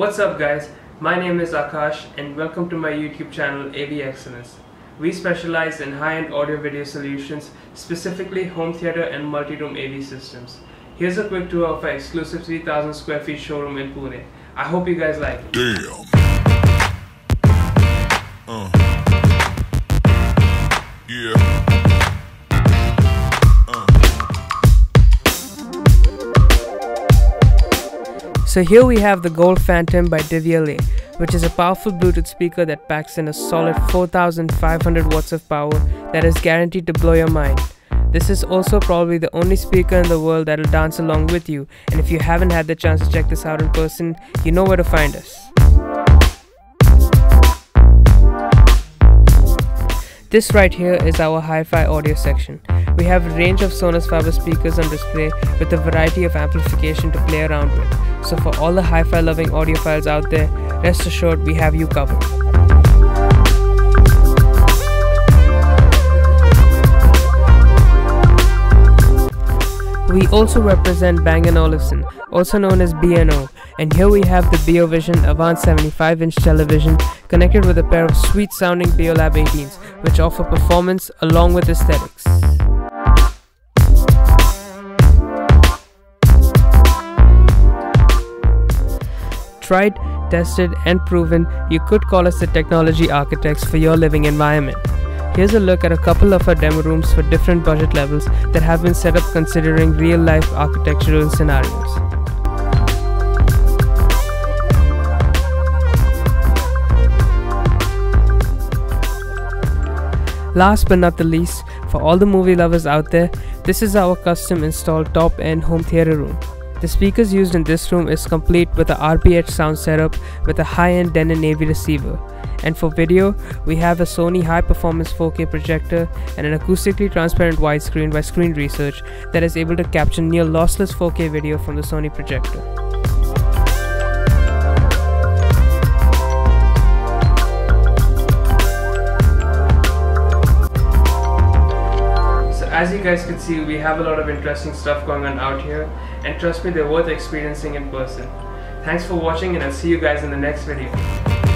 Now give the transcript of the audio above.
What's up guys? My name is Akash and welcome to my YouTube channel AVXellence. We specialize in high-end audio video solutions, specifically home theater and multi-room AV systems. Here's a quick tour of our exclusive 3000 square feet showroom in Pune. I hope you guys like it. Damn. So here we have the Gold Phantom by Devialet, which is a powerful Bluetooth speaker that packs in a solid 4500 watts of power that is guaranteed to blow your mind. This is also probably the only speaker in the world that'll dance along with you, and if you haven't had the chance to check this out in person, you know where to find us. This right here is our hi-fi audio section. We have a range of Sonus Faber speakers on display with a variety of amplification to play around with. So for all the hi-fi loving audiophiles out there, rest assured we have you covered. We also represent Bang & Olufsen, also known as B&O, and here we have the BeoVision Avant 75-inch television connected with a pair of sweet sounding Beolab 18s, which offer performance along with aesthetics. Tried, tested, and proven, you could call us the technology architects for your living environment. Here's a look at a couple of our demo rooms for different budget levels that have been set up considering real life architectural scenarios. Last but not the least, for all the movie lovers out there, this is our custom installed top end home theater room. The speakers used in this room is complete with a RPH sound setup with a high-end Denon AV receiver. And for video, we have a Sony high-performance 4K projector and an acoustically transparent widescreen by Screen Research that is able to capture near lossless 4K video from the Sony projector. As you guys can see, we have a lot of interesting stuff going on out here, and trust me, they're worth experiencing in person. Thanks for watching, and I'll see you guys in the next video.